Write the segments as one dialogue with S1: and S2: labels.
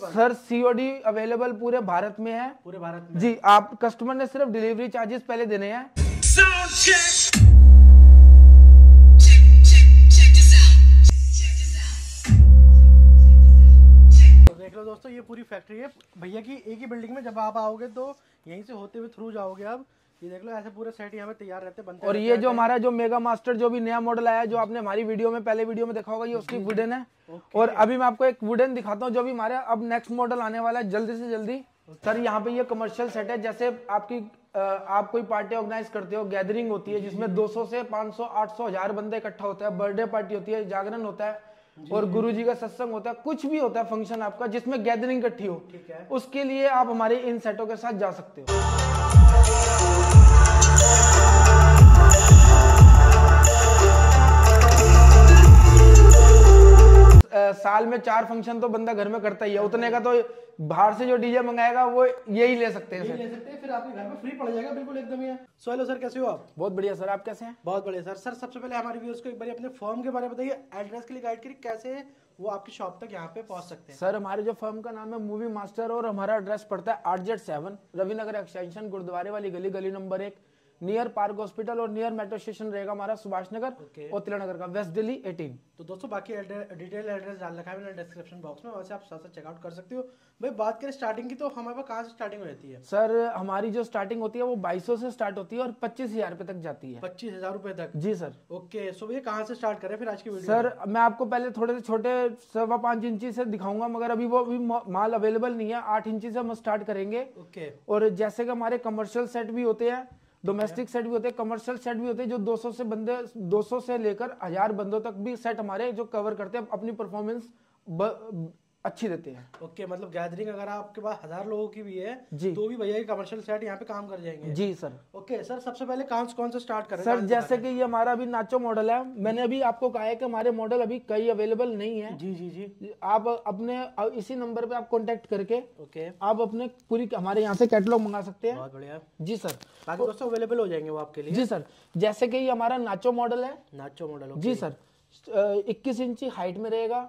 S1: Sir COD available पूरे भारत में है।
S2: पूरे भारत में।
S1: जी आप कस्टमर ने सिर्फ़ डिलीवरी चार्जेस पहले देने हैं।
S2: तो देख लो दोस्तों ये पूरी फैक्ट्री है। भैया की एक ही बिल्डिंग में जब आप आओगे तो यहीं से होते हुए थ्रू जाओगे आप। ये देख लो ऐसे पूरे सेट यहाँ पे तैयार रहते हैं बनते
S1: और ये जो हमारा जो मेगा मास्टर जो भी नया मॉडल आया जो आपने हमारी वीडियो में पहले वीडियो में देखा होगा ये उसकी वुडन है। और अभी मैं आपको एक वुडन दिखाता हूँ जो भी हमारे अब नेक्स्ट मॉडल आने वाला है जल्दी से जल्दी। सर यहाँ पे ये कमर्शियल सेट है जैसे आपकी आप कोई पार्टी ऑर्गेनाइज करते हो गैदरिंग होती है जिसमें 200 से 500 800 हज़ार बंदे इकट्ठा होता है बर्थडे पार्टी होती है जागरण होता है और गुरु जी का सत्संग होता है कुछ भी होता है फ़ंक्शन आपका जिसमें गैदरिंग इकट्ठी हो
S2: ठीक है।
S1: उसके लिए आप हमारे इन सेटों के साथ जा सकते हो। साल में चार फ़ंक्शन तो बंदा घर में करता ही है। उतने का तो बाहर से जो डीजे मंगाएगा वो यही ले सकते हैं सर।
S2: ले सकते हैं फिर आपके घर में फ्री पड़ जाएगा बिल्कुल एकदम ही सो हेलो सर कैसे हो आप?
S1: बहुत बढ़िया सर आप कैसे हैं?
S2: बहुत बढ़िया सर सर सबसे पहले हमारे व्यूअर्स को एक बार अपने फर्म के बारे में बताइए। एड्रेस के लिए गाइड करिए कैसे वो आपकी शॉप तक यहाँ पे पहुँच सकते हैं।
S1: सर हमारे जो फर्म का नाम है मूवी मास्टर और हमारा एड्रेस पड़ता है आठ जेड सेवन रविनगर एक्सटेंशन गुरुद्वारे वाली गली गली नंबर एक। नियर पार्क हॉस्पिटल और नियर मेट्रो स्टेशन रहेगा हमारा सुभाष नगर
S2: Okay.
S1: और तिला नगर का वेस्ट दिल्ली 18
S2: तो दोस्तों बाकी डिटेल एड्रेस डाल रखा है मैंने डिस्क्रिप्शन बॉक्स में वैसे आप साथ चेकआउट कर सकते हो। भाई बात करें स्टार्टिंग की तो हमारे पास कहाँ से स्टार्टिंग हो जाती है?
S1: सर हमारी जो स्टार्टिंग होती है वो 2200 से स्टार्ट होती है और पच्चीस हज़ार रुपए तक जाती है।
S2: पच्चीस हज़ार रुपए तक?
S1: जी सर।
S2: ओके सो भैया कहाँ से स्टार्ट करें फिर आज की वीडियो
S1: सर मैं? आपको पहले थोड़े से छोटे सवा पाँच इंची से दिखाऊँगा मगर अभी वो अभी माल अवेलेबल नहीं है आठ इंची से हम स्टार्ट करेंगे।
S2: ओके
S1: और जैसे कि हमारे कमर्शियल सेट भी होते हैं डोमेस्टिक सेट भी होते हैं कमर्शियल सेट भी होते हैं, जो 200 से बंदे 200 से लेकर हज़ार बंदों तक भी सेट हमारे जो कवर करते हैं, अपनी परफॉर्मेंस अच्छी देते हैं।
S2: ओके okay, मतलब गैदरिंग अगर आपके पास हज़ार लोगों की भी है
S1: जी।
S2: तो भी भैया कमर्शियल सेट यहाँ पे काम कर जाएँगे।
S1: जी सर।
S2: ओके okay, सर सबसे पहले कौन कौन से स्टार्ट करें?
S1: सर जैसे कि ये हमारा अभी नाचो मॉडल है। मैंने अभी आपको कहा है कि हमारे मॉडल अभी कई अवेलेबल नहीं है।
S2: जी जी जी।
S1: आप अपने इसी नंबर पे आप कॉन्टेक्ट करके
S2: ओके।
S1: आप अपने पूरी हमारे यहाँ से कैटलॉग मंगा सकते हैं।
S2: बहुत बढ़िया।
S1: जी सर।
S2: बाकी दोस्तों अवेलेबल हो जाएँगे वो आपके लिए।
S1: जी सर। जैसे कि ये हमारा नाचो मॉडल है।
S2: नाचो मॉडल
S1: जी सर। इक्कीस इंची हाइट में रहेगा।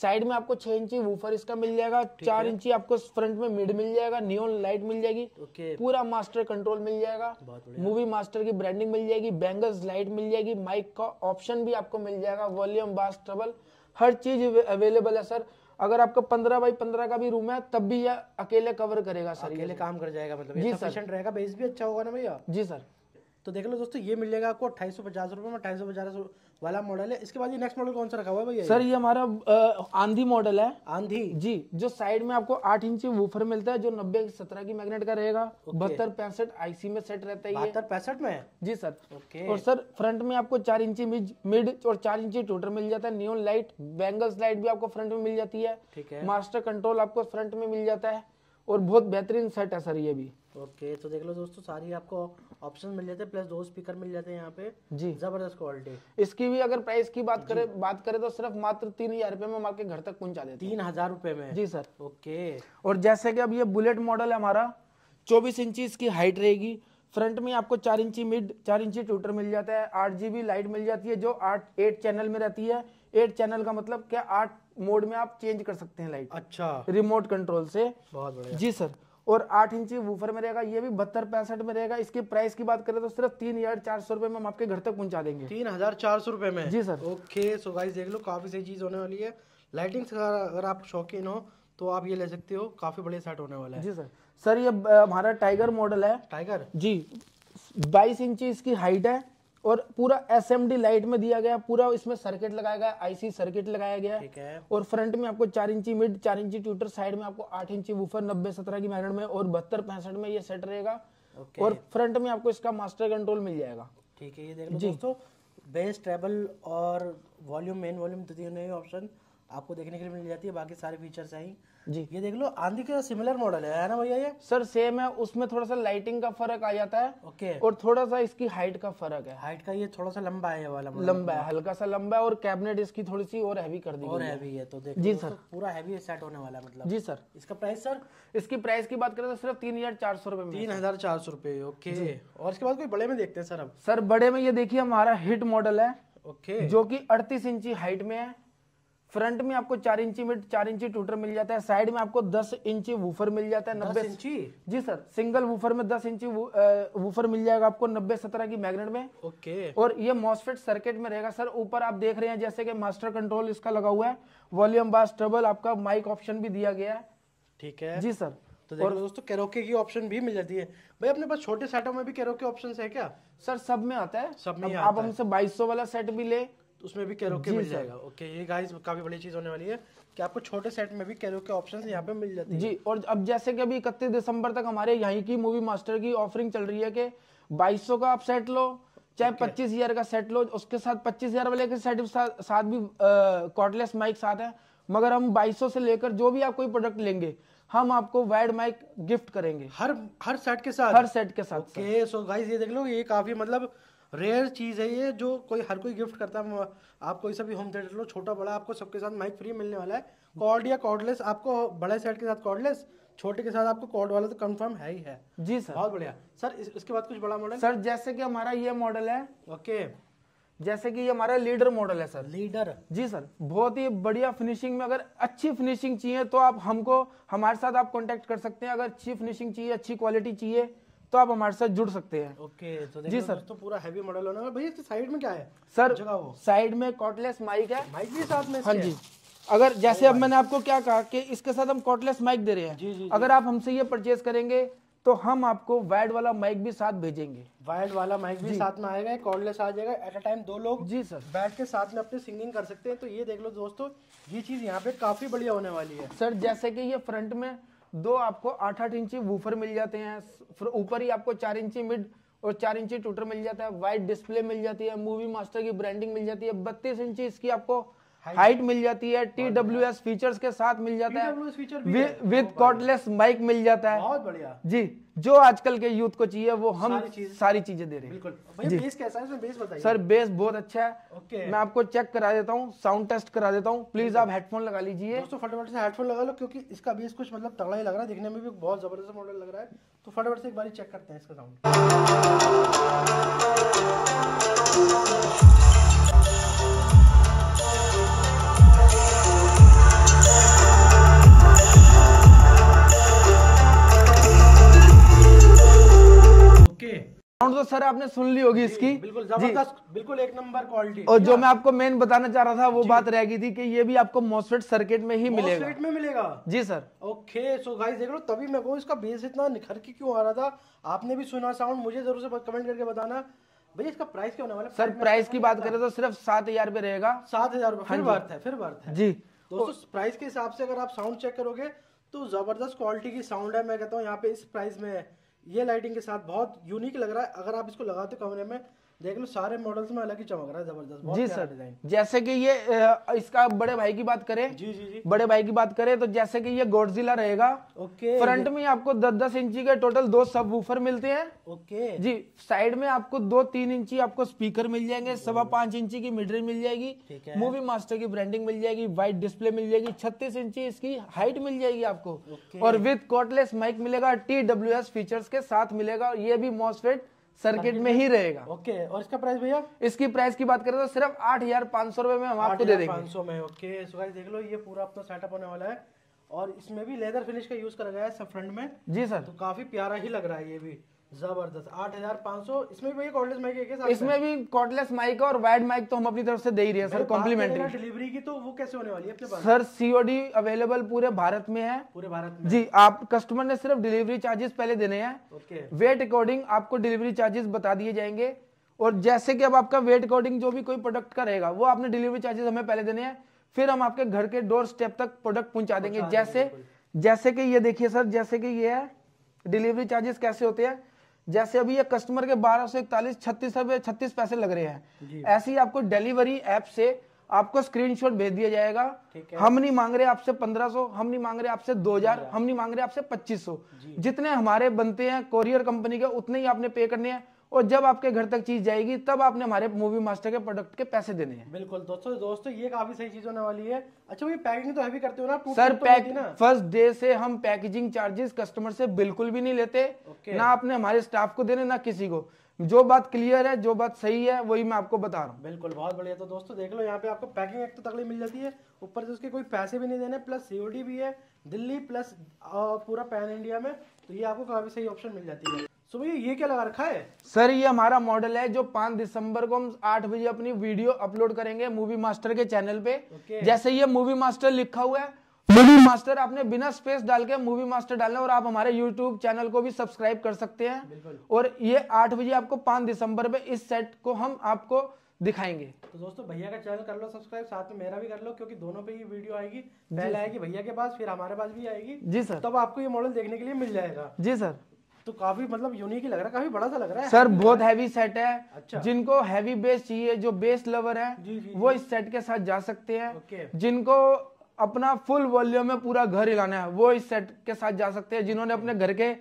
S1: साइड में आपको छह इंची वूफर इसका मिल जाएगा चार इंची आपको फ्रंट में मिड मिल जाएगा नियोन लाइट मिल जाएगी पूरा मास्टर कंट्रोल मिल जाएगा मूवी मास्टर की ब्रांडिंग मिल जाएगी बैंगल्स लाइट मिल जाएगी माइक का ऑप्शन भी आपको मिल जाएगा वॉल्यूम बास ट्रबल हर चीज़ अवेलेबल है सर अगर आपका पंद्रह बाई पंद्रह का भी रूम है तब भी यह अकेले कवर करेगा सर
S2: अकेले काम कर जाएगा मतलब
S1: जी सर।
S2: रहेगा बेस भी अच्छा होगा ना भैया?
S1: जी सर
S2: तो देख लो दोस्तों ये मिल जाएगा आपको अट्ठाईस सौ पचास रुपये में अट्ठाईस सौ पचास वाला मॉडल है। इसके बाद ये नेक्स्ट मॉडल कौन सा रखा हुआ है भैया?
S1: सर ये हमारा आंधी मॉडल है।
S2: आंधी?
S1: जी जो साइड में आपको आठ इंची वूफर मिलता है जो नब्बे सत्रह की मैग्नेट का रहेगा। बहत्तर पैंसठ आईसी में सेट रहता है
S2: बहत्तर पैंसठ में?
S1: जी सर।
S2: ओके
S1: और सर फ्रंट में आपको चार इंची मिड और चार इंची टूटर मिल जाता है। नियोन लाइट बैंगल्स लाइट भी आपको फ्रंट में मिल जाती है।
S2: ठीक है।
S1: मास्टर कंट्रोल आपको फ्रंट में मिल जाता है। और बहुत बेहतरीन सेट है सर ये भी।
S2: ओके तो देख लो दोस्तों सारी आपको ऑप्शन मिल जाते हैं प्लस दो स्पीकर मिल जाते हैं यहाँ पे।
S1: जी।
S2: ज़बरदस्त क्वालिटी
S1: इसकी भी अगर प्राइस की बात करें बात करें तो सिर्फ़ मात्र तीन हज़ार रुपए में हम आपके घर तक पहुँचा देते
S2: तीन हज़ार रुपए में?
S1: जी सर।
S2: ओके।
S1: और जैसे कि अब ये बुलेट मॉडल है हमारा 24 इंची इसकी हाइट रहेगी। फ्रंट में आपको चार इंची मिड चार इंची ट्यूटर मिल जाता है। आठ जीबी लाइट मिल जाती है जो आठ एट चैनल में रहती है। एट चैनल का मतलब क्या आठ मोड में आप चेंज कर सकते हैं लाइट
S2: अच्छा।
S1: रिमोट कंट्रोल से।
S2: बहुत बढ़िया।
S1: जी सर। और आठ इंची वूफर में रहेगा ये भी बहत्तर पैंसठ में रहेगा। इसकी प्राइस की बात करें तो सिर्फ़ तीन हज़ार चार सौ रुपए में हम आपके घर तक पहुँचा देंगे।
S2: तीन हज़ार चार सौ रुपए में?
S1: जी सर।
S2: ओके सो गाइस देख लो काफ़ी सही चीज़ होने वाली है। लाइटिंग अगर आप शौकीन हो तो आप ये ले सकते हो काफ़ी बढ़िया सेट होने वाला है।
S1: जी सर। सर ये हमारा टाइगर मॉडल है।
S2: टाइगर
S1: जी 22 इंची इसकी हाइट है। और पूरा SMD लाइट में दिया गया पूरा इसमें सर्किट लगाया गया आईसी सर्किट लगाया गया। है
S2: ठीक है।
S1: और फ्रंट में आपको चार इंची मिड चार इंची ट्यूटर साइड में आपको आठ इंची वूफर नब्बे सत्रह की मैग्नेट में और बहत्तर पैंसठ में ये सेट रहेगा। और फ्रंट में आपको इसका मास्टर कंट्रोल मिल जाएगा।
S2: ठीक है ये देख लो दोस्तों बेस ट्रेबल और वॉल्यूम मेन वॉल्यूम तीनों ही ऑप्शन आपको देखने के लिए मिल जाती है बाकी सारे फीचर्स ही।
S1: जी।
S2: ये देख लो आंधी का सिमिलर मॉडल है ना भैया ये?
S1: सर सेम है उसमें थोड़ा सा लाइटिंग का फ़र्क आ जाता है
S2: ओके।
S1: और थोड़ा सा इसकी हाइट का फ़र्क है।
S2: हाइट का ये थोड़ा सा लंबा है ये वाला
S1: लंबा है हल्का सा लंबा है और कैबिनेट इसकी थोड़ी सी और हैवी कर दी
S2: और
S1: है।
S2: हैवी है तो देखो
S1: जी
S2: दोस्तों, पूरा हैवी सेट होने वाला है मतलब।
S1: जी सर।
S2: इसका प्राइस सर
S1: इसकी प्राइस की बात करें तो सिर्फ़ तीन हज़ार चार सौ रुपए
S2: तीन हज़ार चार सौ रुपये ओके। और इसके बाद कोई बड़े में देखते हैं सर अब?
S1: सर बड़े में ये देखिए हमारा हिट मॉडल है
S2: ओके।
S1: जो की अड़तीस इंची हाइट में है। फ्रंट में आपको चार इंची मिड चार इंची टूटर मिल जाता है साइड में आपको दस इंची वूफर मिल जाता है नब्बे
S2: इंची?
S1: जी सर सिंगल वूफर में दस इंची वूफर मिल जाएगा आपको नब्बे सत्रह की मैग्नेट में।
S2: ओके।
S1: और ये मॉसफेट सर्किट में रहेगा। सर ऊपर आप देख रहे हैं जैसे कि मास्टर कंट्रोल इसका लगा हुआ है। वॉल्यूम बास ट्रबल आपका माइक ऑप्शन भी दिया गया है।
S2: ठीक है।
S1: जी सर।
S2: तो देखो दोस्तों कैरोके की ऑप्शन भी मिल जाती है। भाई अपने पास छोटे सेटों में भी कैरोके ऑप्शन है क्या?
S1: सर सब में आता है।
S2: सब में
S1: आप। हमसे 2200 वाला सेट भी ले।
S2: तो उसमें भी कैरोके मिल जाएगा। ओके ये गाइस काफ़ी बड़ी चीज़ होने वाली है कि आपको छोटे सेट में भी कैरोके ऑप्शन यहाँ पे मिल जाती है।
S1: जी और अब जैसे कि अभी इकतीस दिसंबर तक हमारे यहीं की मूवी मास्टर की ऑफरिंग चल रही है कि 2200 का आप सेट लो चाहे पच्चीस हज़ार का सेट लो उसके साथ पच्चीस हज़ार वाले के सेट साथ, साथ भी कॉर्डलेस माइक साथ है मगर हम 2200 से लेकर जो भी आप कोई प्रोडक्ट लेंगे हम आपको वाइड माइक गिफ्ट करेंगे।
S2: हर हर सेट के साथ?
S1: हर सेट के साथ।
S2: ओके सो गाइस ये देख लो ये काफ़ी मतलब रेयर चीज़ है ये जो कोई हर कोई गिफ्ट करता है। आप कोई सा भी होम थिएटर लो छोटा बड़ा आपको सबके साथ माइक फ्री मिलने वाला है। कॉर्ड या कॉर्डलेस आपको बड़े सेट के साथ कॉर्डलेस छोटे के साथ आपको कॉर्ड वाला तो कंफर्म है ही है।
S1: जी सर।
S2: बहुत बढ़िया। सर इस, इसके बाद कुछ बड़ा मॉडल
S1: सर जैसे कि हमारा ये मॉडल है।
S2: ओके
S1: जैसे कि ये हमारा लीडर मॉडल है सर।
S2: लीडर
S1: जी सर। बहुत ही बढ़िया फिनिशिंग में अगर अच्छी फिनिशिंग चाहिए तो आप हमको हमारे साथ आप कांटेक्ट कर सकते हैं। अगर अच्छी फिनिशिंग चाहिए अच्छी क्वालिटी चाहिए तो आप हमारे साथ जुड़ सकते हैं।
S2: ओके तो
S1: जी, सर।
S2: दोस्तों पूरा हैवी मॉडल होने भैया इसके साइड में क्या है?
S1: सर
S2: जगह वो।
S1: साइड में कॉटलेस माइक है।
S2: माइक भी साथ में
S1: हाँ जी। अगर जैसे अब मैंने आपको क्या कहा कि इसके साथ हम कॉटलेस माइक दे रहे
S2: हैं। जी,
S1: जी, अगर आप हमसे ये परचेज करेंगे तो हम आपको वाइड वाला माइक भी साथ भेजेंगे।
S2: वाइड वाला माइक भी साथ में आएगा कॉर्डलेस आ जाएगा। एट अ टाइम दो लोग
S1: जी सर।
S2: बैठ के साथ में अपने सिंगिंग कर सकते हैं। तो ये देख लो दोस्तों ये चीज़ यहाँ पे काफ़ी बढ़िया होने वाली है।
S1: सर जैसे कि ये फ्रंट में दो आपको आठ आठ इंची वूफर मिल जाते हैं। फिर ऊपर ही आपको चार इंची मिड और चार इंची टूटर मिल जाता है। वाइट डिस्प्ले मिल जाती है मूवी मास्टर की ब्रांडिंग मिल जाती है। बत्तीस इंची इसकी आपको हाइट मिल जाती है। टी डब्ल्यू एस फीचर्स के साथ मिल जाता है। विद कॉटलेस माइक मिल जाता है।
S2: बहुत बढ़िया।
S1: जी। जो आजकल के यूथ को चाहिए वो हम
S2: सारी चीज़ें।
S1: दे रहे हैं।
S2: बिल्कुल। बेस कैसा है? बेस बताइए।
S1: सर बेस बहुत अच्छा है।
S2: ओके।
S1: मैं आपको चेक करा देता हूँ साउंड टेस्ट करा देता हूँ। प्लीज़ आप हेडफोन लगा लीजिए।
S2: दोस्तों फटाफट से हेडफोन लगा लो क्योंकि इसका बेस कुछ मतलब तगड़ा ही लग रहा है। दिखने में भी बहुत ज़बरदस्त मॉडल लग रहा है। तो फटाफट से एक बार चेक करते हैं इसका साउंड
S1: साउंड तो सर आपने सुन ली होगी इसकी।
S2: बिल्कुल ज़बरदस्त बिल्कुल एक नंबर क्वालिटी
S1: और जो मैं आपको मेन बताना चाह रहा था वो बात रह गई थी कि ये भी आपको मॉसफेट सर्किट में ही मिलेगा।
S2: में मिलेगा?
S1: जी सर।
S2: ओके सो गाइस देख लो तभी मैं कहूँ इसका बेस इतना निखर के क्यों आ रहा था? आपने भी सुना साउंड मुझे ज़रूर से कमेंट करके बताना। भैया इसका प्राइस क्या होने वाला
S1: सर प्राइस की बात करें तो सिर्फ़ सात हज़ार पे रहेगा।
S2: सात हज़ार रुपये फिर वर्थ है फिर वर्थ है।
S1: जी।
S2: दोस्तों प्राइस के हिसाब से अगर आप साउंड चेक करोगे तो ज़बरदस्त क्वालिटी की साउंड है मैं कहता हूँ यहाँ पे इस प्राइस में। है ये लाइटिंग के साथ बहुत यूनिक लग रहा है। अगर आप इसको लगाते हो कमरे में देख लो सारे मॉडल्स में अलग ही चमक रहा है ज़बरदस्त
S1: जी सर।
S2: डिज़ाइन
S1: जैसे कि ये इसका बड़े भाई की बात करें।
S2: जी जी जी।
S1: बड़े भाई की बात करें तो जैसे कि ये गोडजिला रहेगा
S2: ओके
S1: फ्रंट में आपको दस दस इंची के टोटल दो सब वूफर मिलते हैं।
S2: ओके।
S1: जी साइड में आपको दो तीन इंची आपको स्पीकर मिल जाएँगे सवा पाँच इंची की मिड रेंज मिल जाएगी मूवी मास्टर की ब्रांडिंग मिल जाएगी वाइट डिस्प्ले मिल जाएगी छत्तीस इंची इसकी हाइट मिल जाएगी आपको। और विथ कॉटलेस माइक मिलेगा टी डब्ल्यू एस फीचर्स के साथ मिलेगा और ये भी मॉसफेट सर्किट में ही रहेगा।
S2: ओके और इसका प्राइस भैया?
S1: इसकी प्राइस की बात करें तो सिर्फ़ आठ हज़ार पाँच सौ रुपए में हम आपको दे देंगे।
S2: पाँच सौ में ओके। सो गाइस देख लो ये पूरा अपना सेटअप होने वाला है। और इसमें भी लेदर फिनिश का यूज़ करा गया है सब फ्रंट में।
S1: जी सर।
S2: तो काफ़ी प्यारा ही लग रहा है ये भी। ज़बरदस्त। आठ हज़ार पाँच सौ इसमें भी कॉर्डलेस माइक है
S1: इसमें भी कॉर्डलेस माइक और वाइड माइक तो हम अपनी तरफ़ से दे ही रहे हैं सर कॉम्प्लीमेंट्री
S2: डिलीवरी की तो वो कैसे होने वाली है?
S1: सर सीओडी अवेलेबल पूरे भारत में है।
S2: पूरे भारत में।
S1: जी आप कस्टमर ने सिर्फ़ डिलीवरी चार्जेस पहले देने हैं।
S2: ओके।
S1: वेट अकॉर्डिंग आपको डिलीवरी चार्जेस बता दिए जाएँगे। और जैसे कि अब आपका वेट अकॉर्डिंग जो भी कोई प्रोडक्ट का रहेगा वो आपने डिलीवरी चार्जेस हमें पहले देने हैं। फिर हम आपके घर के डोर स्टेप तक प्रोडक्ट पहुँचा देंगे। जैसे जैसे कि ये देखिए सर जैसे कि ये है डिलीवरी चार्जेस कैसे होते हैं? जैसे अभी ये कस्टमर के बारह सौ इकतालीस छत्तीस रुपए छत्तीस पैसे लग रहे हैं। ऐसे ही आपको डिलीवरी ऐप से आपको स्क्रीनशॉट भेज दिया जाएगा। हम नहीं मांग रहे आपसे 1500 हम नहीं मांग रहे आपसे 2000 हम नहीं मांग रहे आपसे 2500 जितने हमारे बनते हैं कोरियर कंपनी के उतने ही आपने पे करने हैं। और जब आपके घर तक चीज़ जाएगी तब आपने हमारे मूवी मास्टर के प्रोडक्ट के पैसे देने हैं।
S2: बिल्कुल दोस्तों दोस्तों ये काफ़ी सही चीज़ होने वाली है। अच्छा ये पैकिंग तो हैवी करते हो ना?
S1: सर पैक फ़र्स्ट डे से हम पैकेजिंग चार्जेस कस्टमर से बिल्कुल भी नहीं लेते। ना आपने हमारे स्टाफ को देने ना किसी को। जो बात क्लियर है जो बात सही है वही मैं आपको बता रहा हूँ।
S2: बिल्कुल बहुत बढ़िया। तो दोस्तों देख लो यहाँ पे आपको पैकिंग एक तो तकलीफ़ मिल जाती है। ऊपर से उसके कोई पैसे भी नहीं देने प्लस सीओडी भी है दिल्ली प्लस पूरा पैन इंडिया में। तो ये आपको काफ़ी सही ऑप्शन मिल जाती है। सो भैया ये क्या लगा रखा है?
S1: सर ये हमारा मॉडल है जो पाँच दिसंबर को हम आठ बजे अपनी वीडियो अपलोड करेंगे मूवी मास्टर के चैनल पे। जैसे ये मूवी मास्टर लिखा हुआ है मूवी मास्टर आपने बिना स्पेस डाल के मूवी मास्टर डालना और आप हमारे यूट्यूब चैनल को भी सब्सक्राइब कर सकते हैं। और ये आठ बजे आपको पाँच दिसंबर पे इस सेट को हम आपको दिखाएँगे।
S2: तो दोस्तों भैया का चैनल कर लो सब्सक्राइब साथ में मेरा भी कर लो क्योंकि दोनों पे ही वीडियो आएगी। पहले आएगी भैया के पास फिर हमारे पास भी आएगी।
S1: जी सर।
S2: तब आपको ये मॉडल देखने के लिए मिल जाएगा।
S1: जी सर।
S2: तो काफ़ी मतलब यूनिक ही लग रहा है काफ़ी बड़ा सा लग रहा है।
S1: सर बहुत हैवी सेट है।
S2: अच्छा।
S1: जिनको हैवी बेस चाहिए जो बेस लवर है
S2: जी, जी,
S1: वो इस सेट के साथ जा सकते हैं। जिनको अपना फुल वॉल्यूम में पूरा घर हिलाना है वो इस सेट के साथ जा सकते हैं। जिन्होंने अपने घर के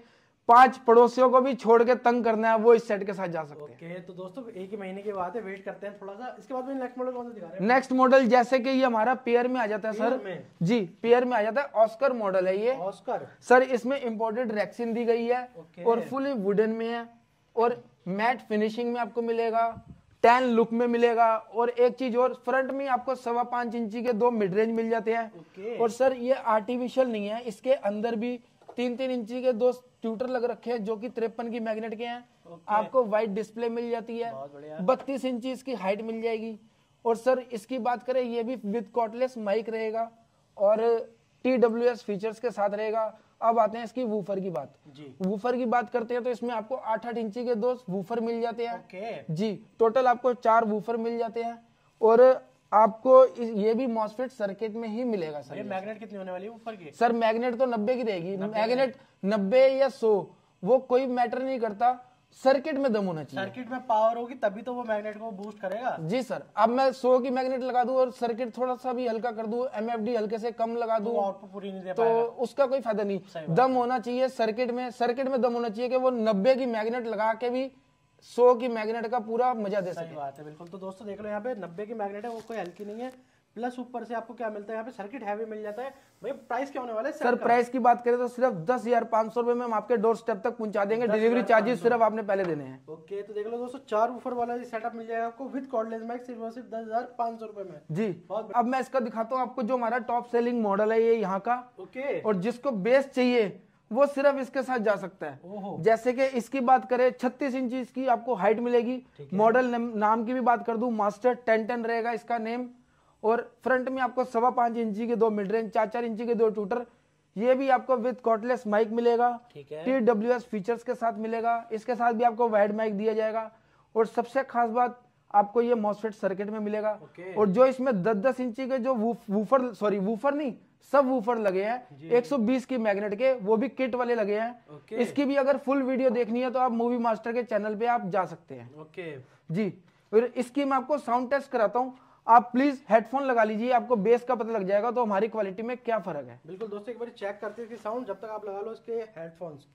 S1: पाँच पड़ोसियों को भी छोड़ के तंग करना है वो इस सेट के साथ जा सकते हैं।
S2: ओके तो दोस्तों एक ही महीने के बाद है वेट करते हैं थोड़ा सा। इसके बाद में नेक्स्ट मॉडल कौन सा दिखा रहे हैं?
S1: नेक्स्ट मॉडल जैसे कि ये हमारा पेयर में आ जाता है सर
S2: में?
S1: जी पेयर में आ जाता है ऑस्कर मॉडल है ये।
S2: ऑस्कर
S1: सर इसमें इम्पोर्टेड रैक्सिन दी गई है
S2: ओके।
S1: और फुली वुडन में है और मैट फिनिशिंग में आपको मिलेगा टैन लुक में मिलेगा और एक चीज़ और फ्रंट में आपको सवा पाँच इंची के दो मिड रेंज मिल जाते हैं।
S2: ओके।
S1: और सर ये आर्टिफिशियल नहीं है इसके अंदर भी तीन तीन इंची के दो ट्यूटर लग रखे हैं जो कि तिरपन की मैग्नेट के हैं।
S2: ओके।
S1: आपको वाइट डिस्प्ले मिल जाती है। बत्तीस इंची इसकी हाइट मिल जाएगी। और सर इसकी बात करें ये भी विद कॉटलेस माइक रहेगा और टी डब्ल्यू एस फीचर्स के साथ रहेगा। अब आते हैं इसकी वूफर की बात।
S2: जी।
S1: वूफर की बात करते हैं तो इसमें आपको आठ आठ इंची के दो वूफर मिल जाते हैं।
S2: ओके।
S1: जी टोटल आपको चार वूफर मिल जाते हैं। और आपको ये भी मॉसफेट सर्किट में ही मिलेगा
S2: ये।
S1: सर
S2: मैग्नेट कितनी होने वाली है ऊपर की?
S1: सर मैग्नेट तो नब्बे की रहेगी। मैग्नेट नब्बे या सौ वो कोई मैटर नहीं करता। सर्किट में दम होना चाहिए।
S2: सर्किट में पावर होगी तभी तो वो मैग्नेट को बूस्ट करेगा।
S1: जी सर अब मैं सौ की मैग्नेट लगा दूँ और सर्किट थोड़ा सा भी हल्का कर दूँ एमएफडी हल्के से कम लगा दूँ
S2: आउटपुट पूरी नहीं दे
S1: तो उसका कोई फ़ायदा नहीं। दम होना चाहिए सर्किट में सर्किट में दम होना चाहिए कि वो नब्बे की मैग्नेट लगा के भी सौ की मैग्नेट का पूरा मज़ा दे
S2: सही बात है बिल्कुल। तो दोस्तों देख लो यहाँ पे नब्बे की मैग्नेट है वो कोई हल्की नहीं है। प्लस ऊपर से आपको क्या मिलता है यहाँ पे सर्किट हैवी मिल जाता है। भाई प्राइस क्या होने वाला है?
S1: सर प्राइस की बात करें तो सिर्फ़ दस हज़ार पाँच सौ रुपए में हम आपके डोर स्टेप तक पहुँचा देंगे। डिलीवरी चार्जेस सिर्फ़ आपने पहले देने हैं।
S2: ओके तो देख लो दोस्तों चार ऊपर वाला सेटअप मिल जाएगा आपको विद कॉर्डलेस माइक सिर्फ़ और सिर्फ़ दस हज़ार पाँच सौ रुपए में।
S1: जी अब मैं इसका दिखाता हूँ आपको जो हमारा टॉप सेलिंग मॉडल है ये यहाँ का।
S2: ओके
S1: और जिसको बेस्ट चाहिए वो सिर्फ़ इसके साथ जा सकता है। जैसे कि इसकी बात करें 36 इंच इसकी आपको हाइट मिलेगी। मॉडल नाम की भी बात कर दूँ मास्टर टेन टेन रहेगा इसका नेम। और फ्रंट में आपको सवा पाँच इंची के दो मिड रेंज चार चार इंची के दो टूटर ये भी आपको विद कॉटलेस माइक मिलेगा। टी डब्ल्यू एस फीचर्स के साथ मिलेगा। इसके साथ भी आपको वाइड माइक दिया जाएगा। और सबसे खास बात आपको ये मॉसफेट सर्किट में मिलेगा। और जो इसमें दस दस इंची के जो वूफर सॉरी वूफर नहीं सब वूफर लगे हैं। 120 की मैग्नेट के वो भी किट वाले लगे हैं।
S2: ओके।
S1: इसकी भी अगर फुल वीडियो देखनी है तो आप मूवी मास्टर के चैनल पे आप जा सकते हैं।
S2: ओके
S1: जी फिर इसकी मैं आपको साउंड टेस्ट कराता हूँ। आप प्लीज़ हेडफोन लगा लीजिए आपको बेस का पता लग जाएगा तो हमारी क्वालिटी में क्या फ़र्क है।
S2: बिल्कुल दोस्तों एक बार चेक करते हैं इसकी साउंड जब तक आप लगा लो इसके हेडफोन्स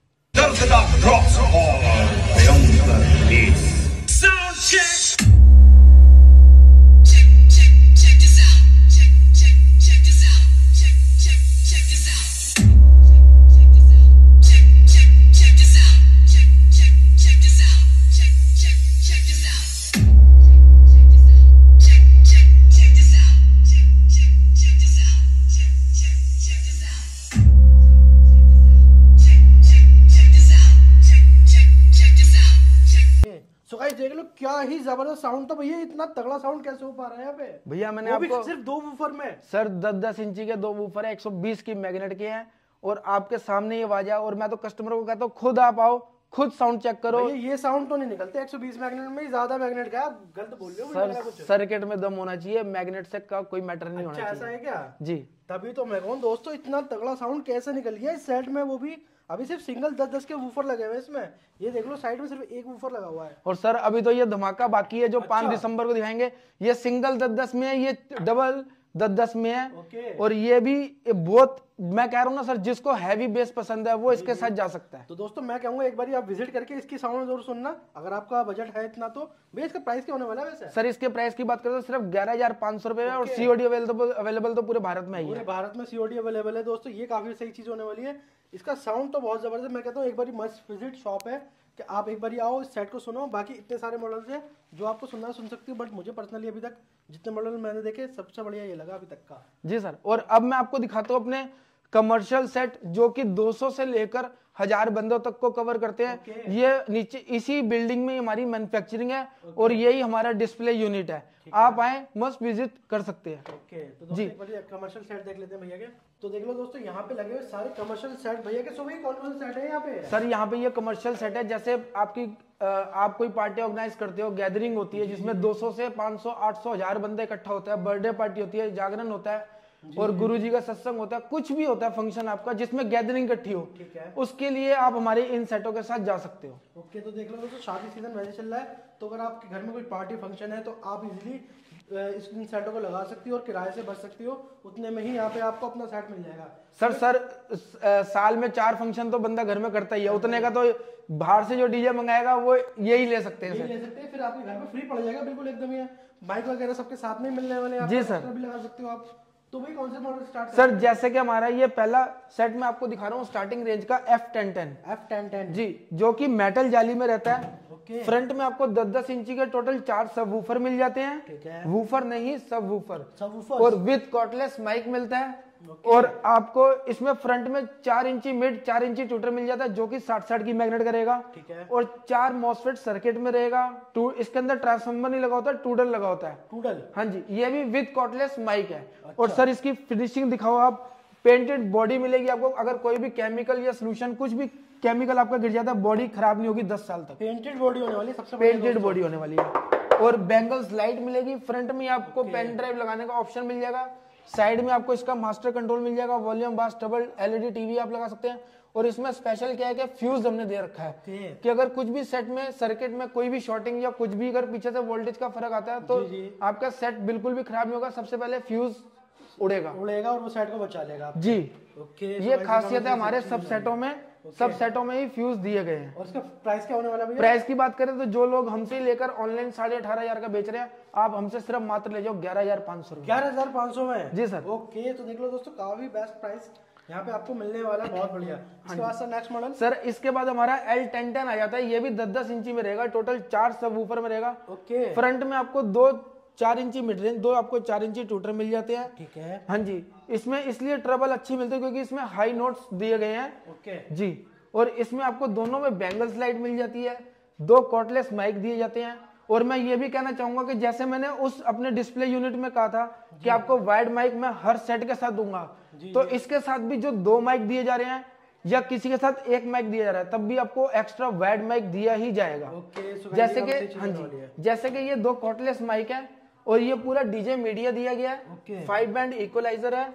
S2: क्या ही ज़बरदस्त साउंड तो भैया इतना तगड़ा साउंड कैसे हो पा रहा है यहाँ पे?
S1: भैया मैंने आपको
S2: सिर्फ़ दो वूफर में।
S1: सर दस दस इंची के दो वूफर है 120 की मैग्नेट के हैं और आपके सामने ये वाजा और मैं तो कस्टमर को कहता हूँ खुद आप आओ खुद साउंड चेक करो।
S2: ये साउंड तो नहीं निकलते 120 मैग्नेट में ज़्यादा मैग्नेट का आप गलत बोल रहे हो
S1: सर सर्किट में दम होना चाहिए मैग्नेट से का कोई मैटर नहीं
S2: अच्छा
S1: होना
S2: ऐसा है क्या?
S1: जी।
S2: तभी तो मैं कहूँ दोस्तों इतना तगड़ा साउंड कैसे निकल गया? इस सेट में वो भी अभी सिर्फ़ सिंगल दस दस के वूफर लगे हुए इसमें। ये देख लो साइड में सिर्फ़ एक वूफर लगा हुआ है।
S1: और सर अभी तो ये धमाका बाकी है जो पाँच
S2: अच्छा।
S1: दिसंबर को दिखाएँगे ये सिंगल दस दस में है ये डबल दस दस में है।
S2: ओके।
S1: और ये भी ये बहुत मैं कह रहा हूँ ना सर जिसको हैवी बेस पसंद है वो इसके साथ जा सकता है।
S2: तो दोस्तों मैं कहूँगा एक बार आप विज़िट करके इसकी साउंड ज़रूर सुनना। अगर आपका बजट है इतना तो। भैया इसका प्राइस क्या होने वाला है वैसे?
S1: सर इसके प्राइस की बात करें तो सिर्फ़ ग्यारह हज़ार पाँच सौ रुपए है और सीओडी अवेलेबल अवेलेबल तो पूरे भारत में ही
S2: पूरे
S1: है
S2: भारत में सीओडी अवेलेबल है। दोस्तों ये काफ़ी सही चीज़ होने वाली है। इसका साउंड तो बहुत ज़बरदस्त मैं कहता हूँ एक बार मस्ट विज़िट शॉप है। कि आप एक बार आओ, इस सेट को सुनो, बाकी इतने सारे मॉडल्स हैं जो आपको सुनना सुन सकती हो बट मुझे पर्सनली अभी तक जितने मॉडल मैंने देखे, सबसे बढ़िया ये लगा अभी तक का।
S1: जी सर, और अब मैं आपको दिखाता हूँ अपने कमर्शियल सेट जो कि 200 से लेकर हज़ार बंदों तक को कवर करते हैं।
S2: Okay.
S1: ये नीचे इसी बिल्डिंग में हमारी मैन्युफैक्चरिंग है okay. और यही हमारा डिस्प्ले यूनिट है। आप आए मस्ट विज़िट कर सकते हैं।
S2: ओके तो
S1: जी।
S2: कमर्शियल सेट देख लेते हैं भैया के। तो देख लो दोस्तों यहाँ पे लगे हुए सारे कमर्शियल सेट भैया के सो भाई कौन कौन सेट है यहाँ पे?
S1: सर यहाँ पे ये कमर्शियल सेट है जैसे आपकी आप कोई पार्टी ऑर्गेनाइज करते हो गैदरिंग होती है जिसमें 200 से 500 800 हज़ार बंदे इकट्ठा होता है बर्थडे पार्टी होती है जागरण होता है। और गुरु जी का सत्संग होता है कुछ भी होता है फ़ंक्शन आपका जिसमें गैदरिंग इकट्ठी हो
S2: ठीक है।
S1: उसके लिए आप हमारे इन सेटों के साथ जा सकते हो।
S2: ओके तो देख लो दोस्तों शादी सीज़न वैसे चल रहा है तो अगर आपके घर में कोई पार्टी फ़ंक्शन है तो आप इजीली इस इन सेटों को लगा सकती हो और किराए से बच सकती हो उतने में ही यहाँ पे आपको अपना सेट मिल जाएगा।
S1: सर सर साल में चार फ़ंक्शन तो बंदा घर में करता ही है उतने का तो बाहर से जो डीजे मंगाएगा वो यही ले सकते हैं
S2: ले सकते हैं फिर आपके घर में फ्री पड़ जाएगा बिल्कुल एकदम ही माइक वगैरह सबके साथ में मिलने वाले हैं
S1: जी, सर।
S2: भी लगा सकते हो आप। तो भाई कौन से मॉडल स्टार्ट
S1: सर जैसे कि हमारा ये पहला सेट में आपको दिखा रहा हूँ स्टार्टिंग रेंज का F ten ten
S2: F ten ten
S1: जी जो कि मेटल जाली में रहता है।
S2: ओके
S1: फ्रंट में आपको दस दस इंची के टोटल चार सब वूफर मिल जाते हैं।
S2: है।
S1: वूफर नहीं सब वूफर
S2: सब वूफर
S1: और विद कॉटलेस माइक मिलता है। और आपको इसमें फ्रंट में चार इंची मिड चार इंची ट्यूटर मिल जाता है जो कि साठ साठ की मैग्नेट करेगा।
S2: ठीक है।
S1: और चार मॉसफेट सर्किट में रहेगा। टू इसके अंदर ट्रांसफॉर्मर नहीं लगा होता टूडर लगा होता है।
S2: टूडल
S1: हाँ जी ये भी विद कॉटलेस माइक है।
S2: अच्छा।
S1: और सर इसकी फिनिशिंग दिखाओ आप। पेंटेड बॉडी मिलेगी आपको। अगर कोई भी केमिकल या सोल्यूशन कुछ भी केमिकल आपका गिर जाता है बॉडी खराब नहीं होगी दस साल तक।
S2: पेंटेड बॉडी होने वाली सबसे
S1: पेंटेड बॉडी होने वाली है। और बैंगल्स लाइट मिलेगी। फ्रंट में आपको पेन ड्राइव लगाने का ऑप्शन मिल जाएगा। साइड में आपको इसका मास्टर कंट्रोल मिल जाएगा वॉल्यूम बास डबल एलईडी टीवी आप लगा सकते हैं। और इसमें स्पेशल क्या है कि फ्यूज हमने दे रखा है कि अगर कुछ भी सेट में सर्किट में कोई भी शॉर्टिंग या कुछ भी अगर पीछे से वोल्टेज का फ़र्क आता है तो
S2: जी, जी।
S1: आपका सेट बिल्कुल भी खराब नहीं होगा। सबसे पहले फ्यूज उड़ेगा।
S2: उड़ेगा और वो साइड को बचा लेगा।
S1: जी।
S2: ओके
S1: ये खासियत है हमारे सब सेटों में। सब सेटों में ही फ्यूज दिए गए हैं।
S2: और इसका प्राइस क्या होने वाला है
S1: प्राइस की बात करें तो जो लोग हमसे लेकर ऑनलाइन साढ़े अठारह हज़ार का बेच रहे हैं आप हमसे सिर्फ़ मात्र ले जाओ ग्यारह हज़ार पाँच सौ
S2: ग्यारह हज़ार पाँच सौ में?
S1: जी सर।
S2: ओके तो देख लो दोस्तों काफ़ी बेस्ट प्राइस यहाँ पे आपको मिलने वाला है बहुत बढ़िया। इसके बाद सर नेक्स्ट मॉडल
S1: सर इसके बाद हमारा एल टेन टेन आ जाता है ये भी दस दस इंची में रहेगा टोटल चार सब ऊपर में रहेगा।
S2: ओके।
S1: फ्रंट में आपको दो चार इंची मिड रेंज दो आपको चार इंची टूटर मिल जाते हैं।
S2: ठीक है।
S1: हाँ जी। इसमें इसलिए ट्रबल अच्छी मिलती है क्योंकि इसमें हाई नोट्स दिए गए हैं।
S2: ओके।
S1: जी। और इसमें आपको दोनों में बैंगल्स लाइट मिल जाती है दो कॉटलेस माइक दिए जाते हैं। और मैं ये भी कहना चाहूँगा कि जैसे मैंने उस अपने डिस्प्ले यूनिट में कहा था कि आपको वाइड माइक मैं हर सेट के साथ दूँगा। तो इसके साथ भी जो दो माइक दिए जा रहे हैं या किसी के साथ एक माइक दिया जा रहा है तब भी आपको एक्स्ट्रा वाइड माइक दिया ही जाएगा। जैसे कि हाँ जी जैसे कि ये दो कॉटलेस माइक है और ये पूरा डीजे मीडिया दिया गया है। फाइव बैंड इक्वलाइजर है।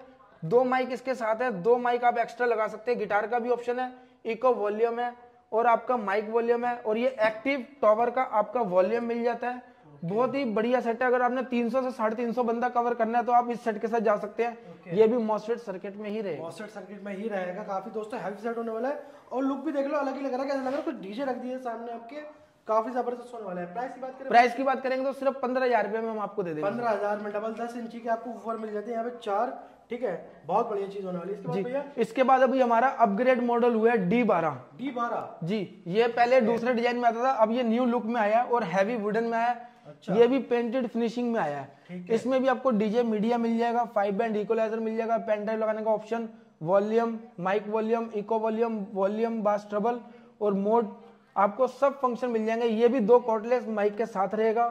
S1: दो माइक इसके साथ है दो माइक आप एक्स्ट्रा लगा सकते हैं। गिटार का भी ऑप्शन है इको वॉल्यूम है। और आपका माइक वॉल्यूम है और ये एक्टिव टॉवर का आपका वॉल्यूम मिल जाता है। बहुत ही बढ़िया सेट है। अगर आपने 300 से साढ़े तीन बंदा कवर करना है तो आप इस सेट के साथ जा सकते हैं। Okay. ये भी मॉसफेट सर्किट में ही रहेगा।
S2: मॉस्टर सर्किट में ही रहेगा। काफ़ी दोस्तों हैवी सेट होने वाला है। और लुक भी देख लो अलग ही लग रहा है। कैसा लग रहा है? कुछ डीजे रख दिए सामने आपके। काफ़ी ज़बरदस्त होने वाला है। प्राइस की बात करें
S1: प्राइस की बात करेंगे तो सिर्फ़ पंद्रह हज़ार रुपये में हम आपको दे देंगे।
S2: पंद्रह हज़ार में डबल दस इंची के आपको ऊपर मिल जाते हैं। यहाँ पे चार ठीक है? बहुत बढ़िया चीज़ होने वाली है। इसके बाद भैया?
S1: इसके बाद अभी हमारा अपग्रेड मॉडल हुआ है डी बारह।
S2: डी बारह?
S1: जी ये पहले दूसरे डिज़ाइन में आता था अब ये न्यू लुक में आया और हैवी वुडन में आया
S2: अच्छा।
S1: ये भी पेंटेड फिनिशिंग में आया है। इसमें भी आपको डीजे मीडिया मिल जाएगा फाइव बैंड इक्वलाइजर मिल जाएगा पेन ड्राइव लगाने का option volume mic volume echo volume volume bass treble और मोड आपको सब फ़ंक्शन मिल जाएँगे। ये भी दो कॉर्डलेस माइक के साथ रहेगा।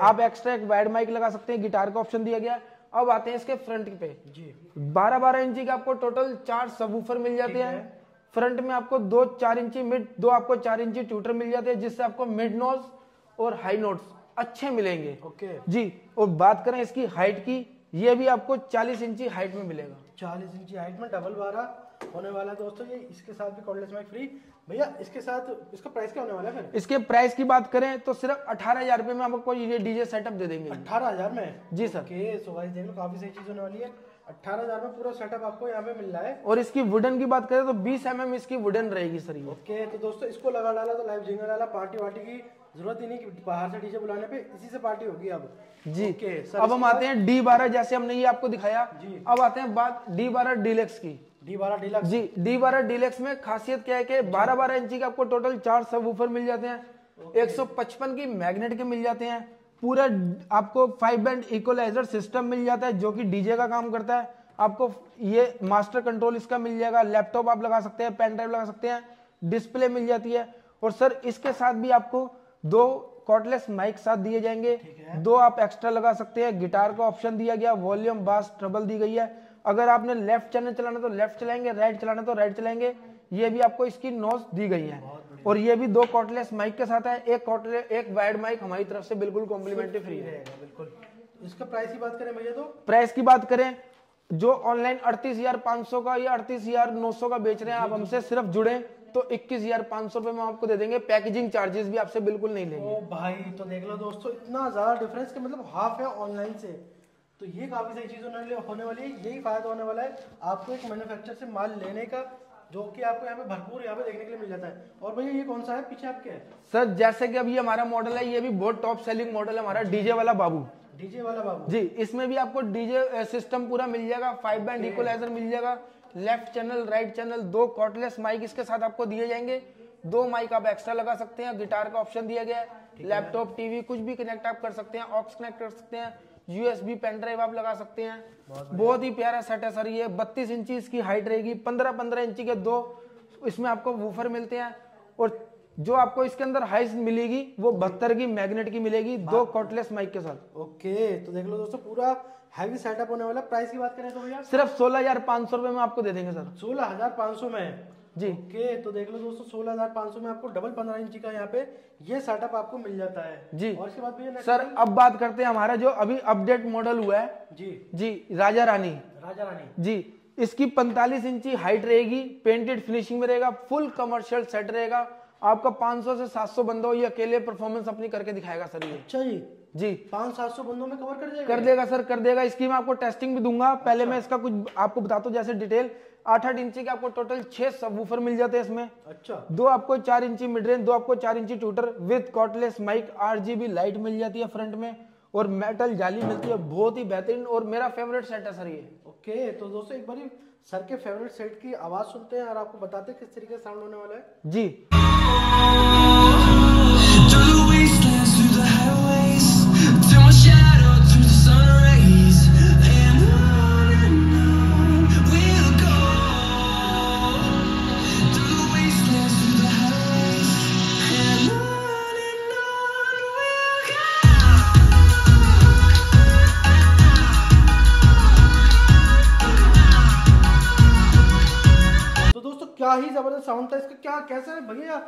S1: आप एक्स्ट्रा एक वाइड माइक लगा सकते हैं गिटार का ऑप्शन दिया गया। है। अब आते हैं इसके फ्रंट पे।
S2: जी।
S1: बारह बारह इंची के आपको टोटल चार सबवूफर मिल जाते हैं। फ्रंट में आपको दो चार इंची मिड दो आपको चार इंची ट्यूटर मिल जाते हैं जिससे आपको मिड नोट्स और हाई नोट्स अच्छे मिलेंगे।
S2: ओके।
S1: जी और बात करें इसकी हाइट की ये भी आपको 40 इंची हाइट में मिलेगा।
S2: चालीस इंची हाइट में डबल बारह होने वाला है दोस्तों। ये इसके साथ भी कॉर्डलेस माइक फ्री भैया इसके साथ इसका प्राइस क्या होने वाला है फिर?
S1: इसके प्राइस की बात करें तो सिर्फ़ अठारह हज़ार रुपए में आपको ये डीजे सेटअप दे देंगे।
S2: अठारह हज़ार में?
S1: जी सर
S2: ओके सो भाई देख लो काफ़ी सही चीज़ होने वाली है। अठारह हज़ार में पूरा सेटअप आपको यहाँ पे मिल रहा है।
S1: और इसकी वुडन की बात करें तो 20 एम इसकी वुडन रहेगी सर ये।
S2: ओके तो दोस्तों इसको लगा डाला तो लाइव जिंगल डाला पार्टी वार्टी की ज़रूरत ही नहीं कि बाहर से डीजे बुलाने पे इसी से पार्टी होगी अब।
S1: जी।
S2: ओके सर
S1: अब हम आते हैं डी बारह जैसे हमने ये आपको दिखाया।
S2: जी।
S1: अब आते हैं बात डी बारह डीलक्स की।
S2: डी बारह डीलक्स
S1: जी डी बारह डीलेक्स में खासियत क्या है कि बारह बारह इंची के आपको टोटल चार सब ऊपर मिल जाते हैं। एक सौ पचपन की मैग्नेट के मिल जाते हैं। पूरा आपको फाइव बैंड इक्वलाइजर सिस्टम मिल जाता है जो कि डीजे का काम करता है। आपको ये मास्टर कंट्रोल इसका मिल जाएगा। लैपटॉप आप लगा सकते हैं पेन ड्राइव लगा सकते हैं डिस्प्ले मिल जाती है। और सर इसके साथ भी आपको दो कॉर्डलेस माइक साथ दिए जाएँगे। दो आप एक्स्ट्रा लगा सकते हैं। गिटार का ऑप्शन दिया गया वॉल्यूम बास ट्रबल दी गई है। अगर आपने लेफ़्ट चैनल चलाना तो लेफ़्ट चलाएँगे राइट चलाना तो राइट चलाएँगे। ये भी आपको इसकी नोज़ दी गई है। और ये भी दो कॉटलेस माइक के साथ है। एक कॉर्डलेस एक वायर्ड माइक हमारी तरफ़ से बिल्कुल कॉम्प्लीमेंट्री फ्री है।
S2: रहेगा बिल्कुल। इसका प्राइस की बात करें भैया तो?
S1: प्राइस की बात करें जो ऑनलाइन अड़तीस हज़ार पाँच सौ का या अड़तीस हज़ार नौ सौ का बेच रहे हैं आप हमसे सिर्फ़ जुड़े तो इक्कीस हज़ार पाँच सौ रुपए में आपको दे देंगे। पैकेजिंग चार्जेस भी आपसे बिल्कुल नहीं लेंगे।
S2: ओ भाई तो देख लो दोस्तों इतना ज़्यादा डिफरेंस के मतलब हाफ़ है ऑनलाइन से। तो ये काफ़ी सही चीज़ होने वाली होने वाली है यही फ़ायदा होने वाला है आपको एक मैन्युफैक्चर से माल लेने का जो कि आपको यहाँ पे भरपूर यहाँ पे देखने के लिए मिल जाता है। और भैया ये कौन सा है? पीछे आपके
S1: सर जैसे कि अभी हमारा मॉडल है ये भी बहुत टॉप सेलिंग मॉडल है हमारा डीजे वाला बाबू।
S2: डीजे वाला बाबू।
S1: जी इसमें भी आपको डीजे सिस्टम पूरा मिल जाएगा फाइव बैंड इक्वलाइजर मिल जाएगा लेफ़्ट चैनल राइट चैनल दो कॉर्डलेस माइक इसके साथ आपको दिए जाएँगे। दो माइक आप एक्स्ट्रा लगा सकते हैं गिटार का ऑप्शन दिया गया है लैपटॉप टीवी कुछ भी कनेक्ट आप कर सकते हैं ऑक्स कनेक्ट कर सकते हैं। यूएसबी पेन ड्राइव आप लगा सकते हैं। बहुत बहुत ही प्यारा सेट है सर ये। बत्तीस इंची इसकी हाइट रहेगी। पंद्रह पंद्रह इंची के दो इसमें आपको वूफर मिलते हैं। और जो आपको इसके अंदर हाइट मिलेगी वो बहत्तर की मैग्नेट की मिलेगी। दो कॉटलेस माइक के साथ।
S2: ओके तो देख लो दोस्तों पूरा हैवी सेटअप होने वाला। प्राइस की बात करें तो भैया?
S1: सिर्फ़ सोलह हज़ार पाँच सौ रुपए में आपको दे देंगे सर।
S2: सोलह हज़ार पाँच सौ में।
S1: जी।
S2: ओके तो देख लो दोस्तों सोलह हज़ार पाँच सौ में आपको डबल पंद्रह इंची का यहाँ पे ये सेटअप आपको मिल जाता है।
S1: जी।
S2: और इसके बाद भैया next
S1: सर अब बात करते हैं हमारा जो अभी अपडेट मॉडल हुआ है।
S2: जी।
S1: जी राजा रानी।
S2: राजा रानी।
S1: जी इसकी 45 इंची हाइट रहेगी पेंटेड फिनिशिंग में रहेगा फुल कमर्शियल सेट रहेगा। आपका 500 से 700 बंदों ये अकेले परफॉर्मेंस अपनी करके दिखाएगा सर ये।
S2: अच्छा जी।
S1: जी।
S2: पाँच सात सौ बंदों में कवर कर जाएगा
S1: कर देगा सर कर देगा। इसकी मैं आपको टेस्टिंग भी दूँगा। पहले मैं इसका कुछ आपको बताता हूँ जैसे डिटेल आठ आठ इंची के आपको टोटल छह सबवूफर मिल जाते हैं इसमें।
S2: अच्छा।
S1: दो आपको चार इंची मिड रेंज दो आपको चार इंची tweeter with cordless mic RGB light मिल जाती है फ्रंट में और मेटल जाली मिलती है बहुत ही बेहतरीन और मेरा फेवरेट सेट है सर ये।
S2: ओके तो दोस्तों एक बार सर के फेवरेट सेट की आवाज़ सुनते हैं और आपको बताते हैं किस तरीके से साउंड होने वाला है।
S1: जी।
S2: साउंड था इसका क्या कैसा है भैया?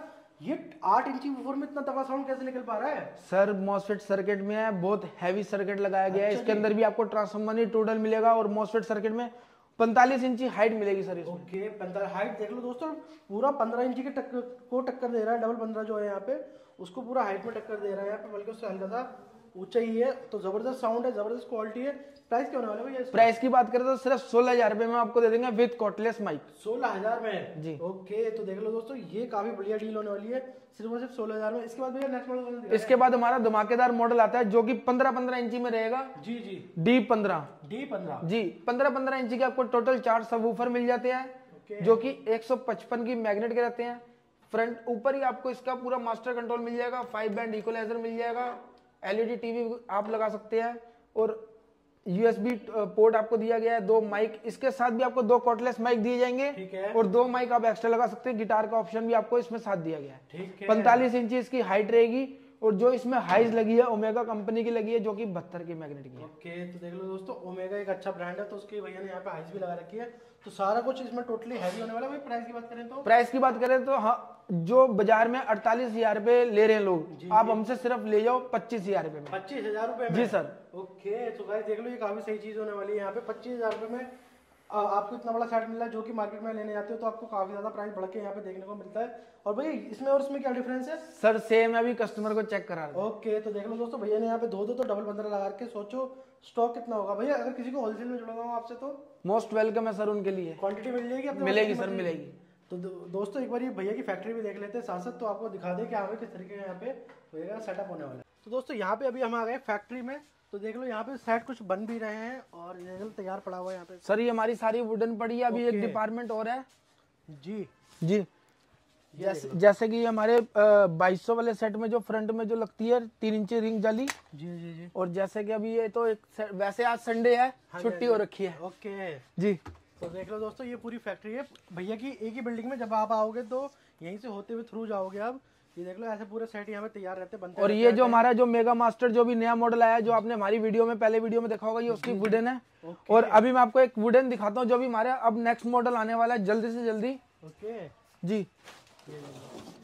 S2: ये आठ इंची वूफर में इतना तगड़ा साउंड कैसे निकल पा रहा है?
S1: सर मॉसफेट सर्किट में है बहुत हैवी सर्किट लगाया गया है। इसके अंदर भी आपको ट्रांसफॉर्मर टोटल मिलेगा और मॉसफेट सर्किट में 45 इंची हाइट मिलेगी सर इसमें।
S2: ओके पंद्रह हाइट देख लो दोस्तों पूरा पंद्रह इंची के टक्कर को टक्कर दे रहा है डबल पंद्रह जो है यहाँ पे उसको पूरा हाइट में टक्कर दे रहा है यहाँ पे बल्कि उससे हल्का सा ऊँचा ही है तो ज़बरदस्त साउंड है ज़बरदस्त क्वालिटी है। प्राइस क्या होने वाला है भैया
S1: प्राइस की बात करें तो सिर्फ़ सोलह हज़ार रुपए में आपको दे देंगे विद कॉटलेस माइक
S2: सोलह हज़ार में?
S1: जी।
S2: ओके तो देख लो दोस्तों ये काफ़ी बढ़िया डील होने वाली है। सिर्फ़ और सिर्फ़ सोलह हज़ार में। इसके बाद भैया नेक्स्ट मॉडल
S1: इसके बाद हमारा धमाकेदार मॉडल आता है जो की पंद्रह पंद्रह इंची में रहेगा।
S2: जी जी।
S1: डी पंद्रह।
S2: डी पंद्रह।
S1: जी पंद्रह पंद्रह इंची के आपको टोटल चार सबवूफर मिल जाते हैं जो कि 155 की मैग्नेट के रहते हैं। फ्रंट ऊपर ही आपको इसका पूरा मास्टर कंट्रोल मिल जाएगा फाइव बैंड इक्वलाइजर मिल जाएगा। एलईडी टीवी आप लगा सकते हैं और यूएसबी पोर्ट आपको दिया गया है दो माइक। इसके साथ भी आपको दो कॉटलेस माइक दिए जाएँगे और दो माइक आप एक्स्ट्रा लगा सकते हैं। गिटार का ऑप्शन भी आपको इसमें साथ दिया गया है।
S2: है।
S1: पैंतालीस इंची इसकी हाइट रहेगी। और जो इसमें हाइज लगी है ओमेगा कंपनी की लगी है जो कि बहत्तर की मैग्नेट की है।
S2: ओके तो देख लो दोस्तों ओमेगा एक अच्छा ब्रांड है तो उसके भैया ने यहाँ पे हाइस भी लगा रखी है। तो सारा कुछ इसमें टोटली हैवी होने वाला है। प्राइस की बात करें तो?
S1: प्राइस की बात करें तो हाँ जो बाज़ार में अड़तालीस हज़ार रुपए ले रहे हैं लोग आप हमसे सिर्फ़ ले जाओ पच्चीस हज़ार रुपए में।
S2: पच्चीस हज़ार रुपए
S1: जी सर।
S2: ओके तो गाइस देख लो ये काफ़ी सही चीज़ होने वाली है यहाँ पे। पच्चीस हज़ार रुपए में आपको इतना बड़ा सेट मिल है जो कि मार्केट में लेने जाते हो तो आपको काफ़ी ज़्यादा प्राइस बढ़ के यहाँ पे देखने को मिलता है। और भाई इसमें और इसमें क्या डिफरेंस है?
S1: सर सेम अभी कस्टमर को चेक करा
S2: ओके तो देख लो दोस्तों भैया ने यहाँ पे दो दो तो डबल पंद्रह लगा के सोचो स्टॉक कितना होगा। भैया अगर किसी को होलसेल में जुड़ना हो आपसे तो?
S1: मोस्ट वेलकम है सर उनके लिए।
S2: क्वांटिटी मिल जाएगी
S1: मिलेगी सर मिलेगी।
S2: तो दोस्तों एक बार ये भैया की फैक्ट्री भी देख लेते हैं साथ साथ तो आपको दिखा दें कि आगे किस तरीके का यहाँ पे भैया का सेटअप होने वाला है। तो दोस्तों यहाँ पे अभी हम आ गए फैक्ट्री में। तो देख लो यहाँ पे सेट कुछ बन भी रहे हैं और तैयार पड़ा हुआ है यहाँ पे।
S1: सर ये हमारी सारी वुडन पड़ी है अभी एक डिपार्टमेंट और है।
S2: जी।
S1: जी। जैसे जैसे कि हमारे बाईस सौ वाले सेट में जो फ्रंट में जो लगती है तीन इंची रिंग जाली।
S2: जी जी जी।
S1: और जैसे कि अभी ये तो एक वैसे आज संडे है
S2: हाँ
S1: छुट्टी हो रखी है।
S2: ओके।
S1: जी।
S2: तो देख लो दोस्तों ये पूरी फैक्ट्री है। भैया की एक ही बिल्डिंग में जब आप आओगे तो यहीं से होते हुए थ्रू जाओगे आप। ये देख लो ऐसे पूरे सेट यहाँ पे तैयार रहते हैं बनते
S1: और ये जो हमारा जो मेगा मास्टर जो भी नया मॉडल आया जो आपने हमारी वीडियो में पहले वीडियो में देखा होगा ये उसकी वुडन है। और अभी मैं आपको एक वुडन दिखाता हूँ जो भी हमारे अब नेक्स्ट मॉडल आने वाला है जल्दी से जल्दी।
S2: ओके
S1: जी।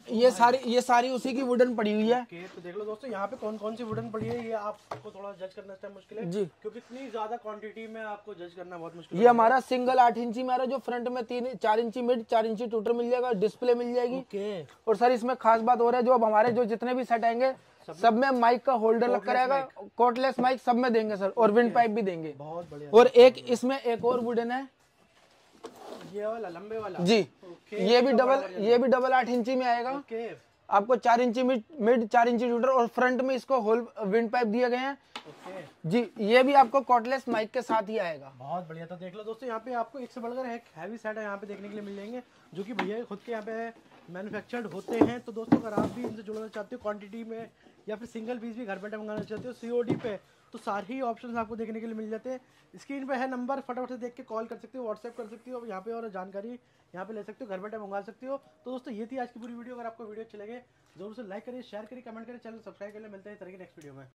S1: ये सारी ये सारी उसी की वुडन पड़ी हुई है।
S2: तो देख लो दोस्तों यहाँ पे कौन कौन सी वुडन पड़ी है ये आपको थोड़ा जज करना मुश्किल है
S1: जी।
S2: क्योंकि इतनी ज़्यादा क्वांटिटी में आपको जज करना बहुत मुश्किल
S1: ये हमारा सिंगल आठ इंची में जो फ्रंट में तीन चार इंची मिड चार इंची टूटर मिल जाएगा डिस्प्ले मिल जाएगी। और सर इसमें खास बात हो रहा है जो अब हमारे जो जितने भी सेट आएँगे सब में माइक का होल्डर लग कर कोटलेस माइक सब में देंगे सर और विंड पाइप भी देंगे।
S2: बहुत बढ़िया।
S1: और एक इसमें एक और वुडन है
S2: ये वाला लंबे वाला?
S1: जी। ये भी डबल ये भी डबल आठ इंची में आएगा। आपको चार इंची मिड चार इंची टूटर और फ्रंट में इसको होल विंड पाइप दिए गए हैं। जी ये भी आपको कॉटलेस माइक के साथ ही आएगा।
S2: बहुत बढ़िया। तो देख लो दोस्तों यहाँ पे आपको एक से बढ़कर एक हैवी सेट है यहाँ पे देखने के लिए मिल जाएँगे जो कि भैया खुद के यहाँ पे मैन्युफैक्चर्ड होते हैं। तो दोस्तों अगर आप भी इनसे जुड़ना चाहते हो क्वांटिटी में या फिर सिंगल पीस भी घर बैठे मंगाना चाहते हो सीओडी पे तो सारे ही ऑप्शन आपको देखने के लिए मिल जाते हैं। स्क्रीन पे है नंबर फटाफट से देख के कॉल कर सकते हो व्हाट्सएप कर सकते हो, यहाँ पे और जानकारी यहाँ पे ले सकते हो, घर बैठे मंगा सकते हो। तो दोस्तों, ये थी आज की पूरी वीडियो अगर आपको वीडियो अच्छी लगे, ज़रूर से लाइक करिए शेयर करिए कमेंट करिए चैनल सब्सक्राइब करिए मिलते हैं तरह की नेक्स्ट वीडियो में।